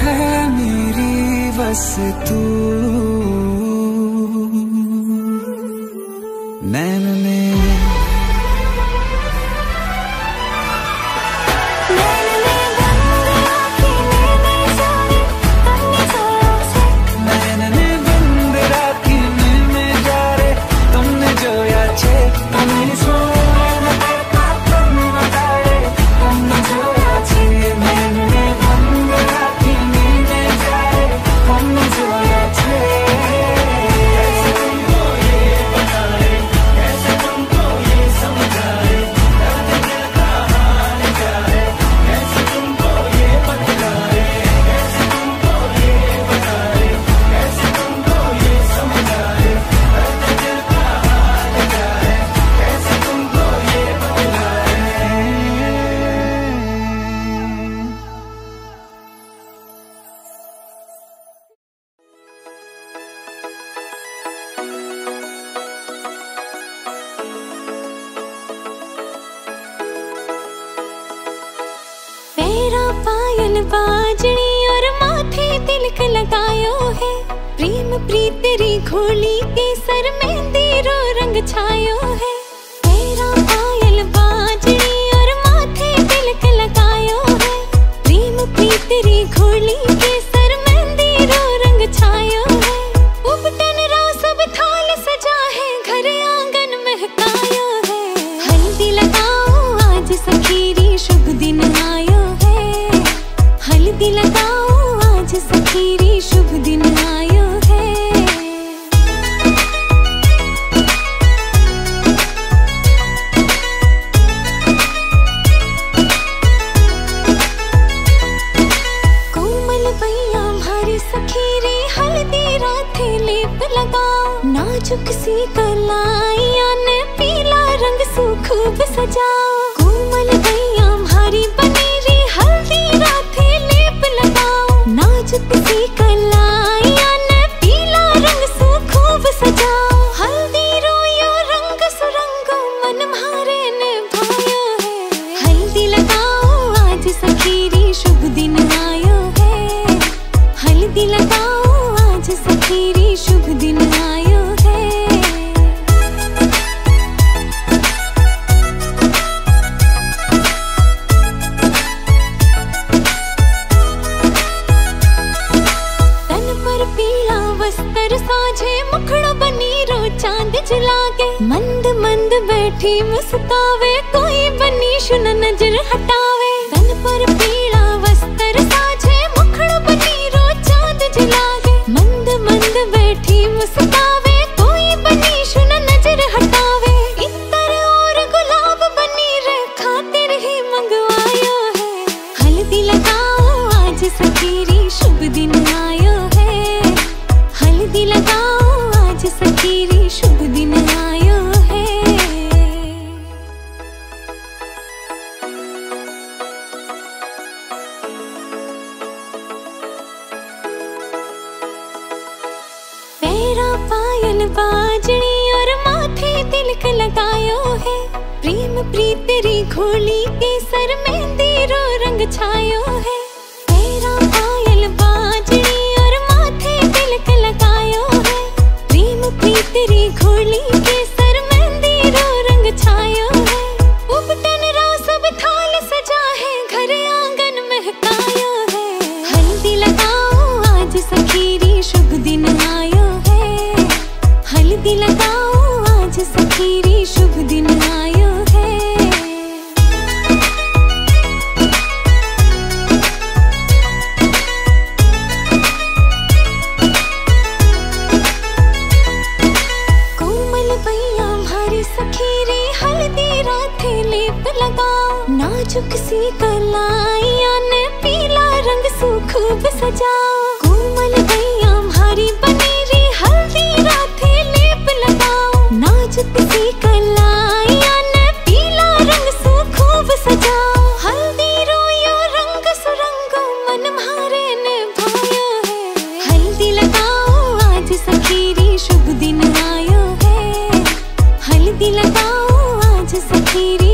है मेरी बस तू छायो है। प्रेम प्रीतरी खोली के सर में तेरो रंग छायो है। झुकसी कलाइया ने पीला रंग सुखूब सजा चाँद जला के मंद मंद बैठी मुस्कावे कोई बनी शुन नज़र हटावे। होली शुभ दिन आयो है। पायल बाजनी और माथे तिलक लगायो है। प्रेम प्रीत तेरी खोली के सर में देरो रंग छायो है। शुभ दिन आयो है। हल्दी लगाओ आज सखीरी सखीरी, हल्दी राथे लेप लगाओ। नाजुक सी कलाइया ने पीला रंग सु खूब सजाओ। कोमल गैया हमारी बनेरी हल्दी राथे लेप लगाओ। नाजुक सी कलाइया Sakiri.